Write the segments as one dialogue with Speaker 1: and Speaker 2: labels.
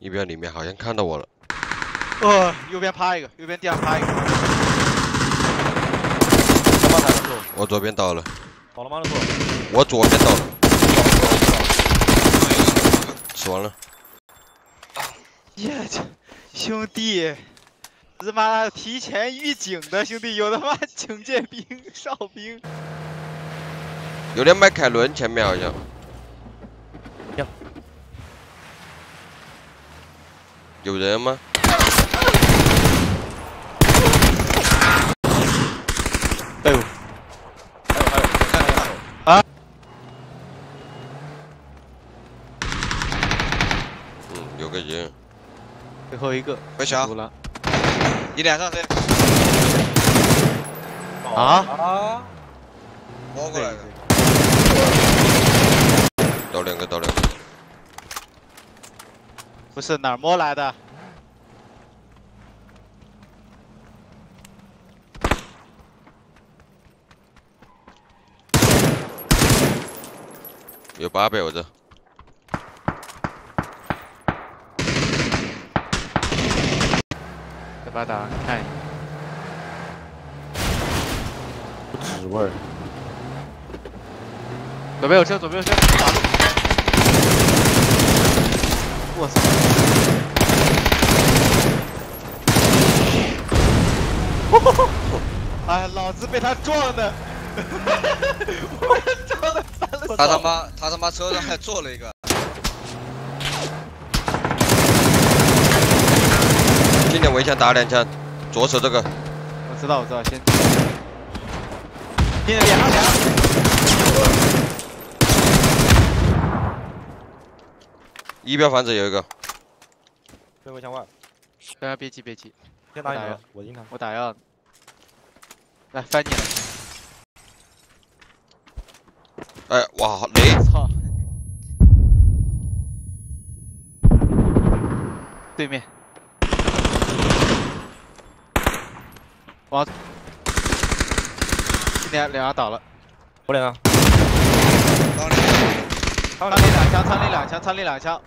Speaker 1: 一边里面好像看到我了。
Speaker 2: 呃，右边趴一个，右边地上趴一个。
Speaker 1: 我左边倒了。
Speaker 3: 倒了吗？那个。
Speaker 1: 我左边倒了。死完了。
Speaker 2: 耶，兄弟，日妈提前预警的兄弟，有他妈警戒兵、哨兵。
Speaker 1: 有辆迈凯伦前面好像。有人吗？
Speaker 2: 哎呦！
Speaker 3: 还有还有，
Speaker 2: 啊！
Speaker 1: 嗯，有个人。
Speaker 2: 最后一个。
Speaker 4: 回墙。
Speaker 2: 了。
Speaker 4: 你脸上谁？
Speaker 2: 啊
Speaker 3: 啊！
Speaker 4: 摸过来的。
Speaker 1: 倒两个，倒两个。
Speaker 2: 不是哪儿摸来的？
Speaker 1: 有八百我这。
Speaker 2: 再把打看一下。
Speaker 3: 不止味儿。
Speaker 2: 左边有车，左边有车。我操！哎，老子被他撞的，我撞的翻了。
Speaker 4: 他他妈，他他妈车上还坐了一个。
Speaker 1: 今天围墙打两枪，左手这个。
Speaker 2: 我知道，我知道，先。
Speaker 1: 一标房子有一个。
Speaker 3: 在围墙外。
Speaker 2: 大家别急，别急。
Speaker 3: 先打你，我赢他。
Speaker 2: 我打药。来翻你了。
Speaker 1: 哎，哇，雷！
Speaker 2: 操！对面。哇！两两个倒了。
Speaker 3: 我两个。
Speaker 4: 仓
Speaker 2: 里两枪，仓里两枪，仓里两枪。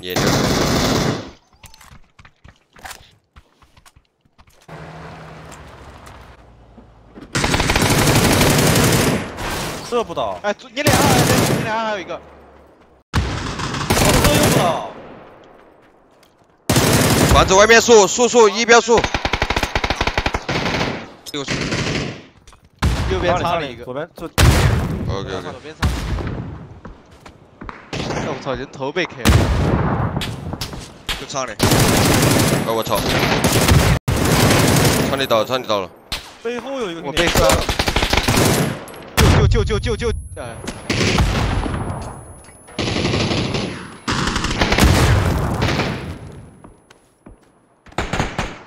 Speaker 1: 也就
Speaker 3: 射不倒。
Speaker 2: 哎，你脸上，你脸上还有一个。
Speaker 3: 我射用不倒。
Speaker 1: 房子外面树树树一标树。
Speaker 4: 右
Speaker 2: 边插了一个。
Speaker 3: 左边就。
Speaker 1: OK OK。
Speaker 2: 左边仓。我操，人头被 K 了。
Speaker 4: 就仓里。
Speaker 1: 哎我操！仓里倒，仓里倒了。
Speaker 3: 背后有一个。
Speaker 2: 我被杀了。救救救救救！哎。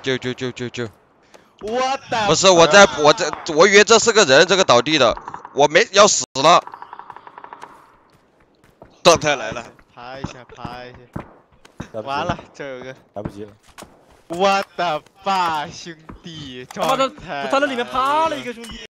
Speaker 1: 救救救救救！
Speaker 2: 我的。
Speaker 1: 不是我在我在我以为这是个人，这个倒地的，我没要死了。
Speaker 4: 状态来了，
Speaker 2: 爬一下，爬一下。完了，这有个。
Speaker 3: 来不及了。
Speaker 2: 我的爸，兄弟！
Speaker 3: 他妈的，他在里面趴了一个兄弟。